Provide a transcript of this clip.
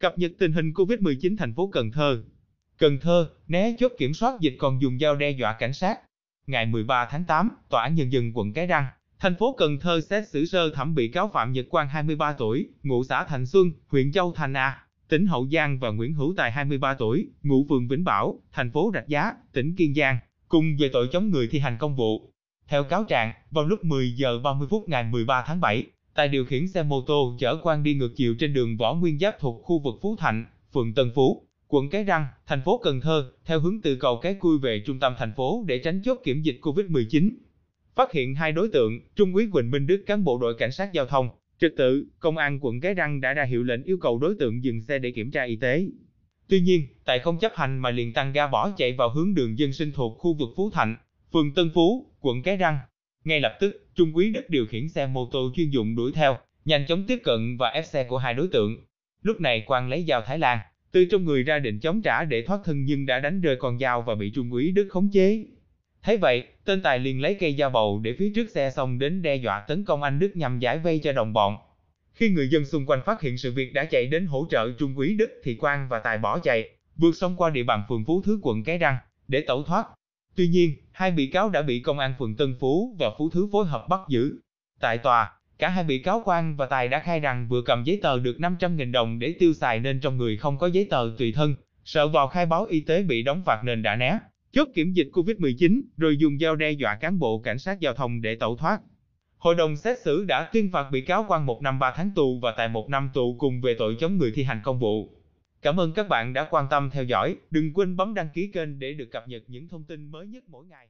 Cập nhật tình hình Covid-19 thành phố Cần Thơ. Cần Thơ, né chốt kiểm soát dịch còn dùng dao đe dọa cảnh sát. Ngày 13 tháng 8, Tòa án Nhân dân quận Cái Răng, thành phố Cần Thơ xét xử sơ thẩm bị cáo Phạm Nhật Quang 23 tuổi, ngụ xã Thành Xuân, huyện Châu Thành A, tỉnh Hậu Giang và Nguyễn Hữu Tài 23 tuổi, ngụ phường Vĩnh Bảo, thành phố Rạch Giá, tỉnh Kiên Giang, cùng về tội chống người thi hành công vụ. Theo cáo trạng, vào lúc 10 giờ 30 phút ngày 13 tháng 7, Tài điều khiển xe mô tô chở quan đi ngược chiều trên đường Võ Nguyên Giáp thuộc khu vực Phú Thạnh, phường Tân Phú, quận Cái Răng, thành phố Cần Thơ, theo hướng từ cầu Cái Cui về trung tâm thành phố để tránh chốt kiểm dịch Covid-19. Phát hiện hai đối tượng, Trung úy Quỳnh Minh Đức cán bộ đội cảnh sát giao thông, trật tự, công an quận Cái Răng đã ra hiệu lệnh yêu cầu đối tượng dừng xe để kiểm tra y tế. Tuy nhiên, Tài không chấp hành mà liền tăng ga bỏ chạy vào hướng đường dân sinh thuộc khu vực Phú Thạnh, phường Tân Phú, quận Cái Răng. Ngay lập tức, Trung quý Đức điều khiển xe mô tô chuyên dụng đuổi theo, nhanh chóng tiếp cận và ép xe của hai đối tượng. Lúc này Quang lấy dao Thái Lan, từ trong người ra định chống trả để thoát thân nhưng đã đánh rơi con dao và bị Trung quý Đức khống chế. Thấy vậy, tên Tài liền lấy cây dao bầu để phía trước xe xong đến đe dọa tấn công anh Đức nhằm giải vây cho đồng bọn. Khi người dân xung quanh phát hiện sự việc đã chạy đến hỗ trợ Trung quý Đức thì Quang và Tài bỏ chạy, vượt sông qua địa bàn phường Phú Thứ quận Cái Răng để tẩu thoát. Tuy nhiên, hai bị cáo đã bị công an phường Tân Phú và Phú Thứ phối hợp bắt giữ. Tại tòa, cả hai bị cáo Quang và Tài đã khai rằng vừa cầm giấy tờ được 500.000 đồng để tiêu xài nên trong người không có giấy tờ tùy thân, sợ vào khai báo y tế bị đóng phạt nên đã né. Chốt kiểm dịch Covid-19, rồi dùng dao đe dọa cán bộ cảnh sát giao thông để tẩu thoát. Hội đồng xét xử đã tuyên phạt bị cáo Quang 1 năm 3 tháng tù và Tài 1 năm tù cùng về tội chống người thi hành công vụ. Cảm ơn các bạn đã quan tâm theo dõi, đừng quên bấm đăng ký kênh để được cập nhật những thông tin mới nhất mỗi ngày.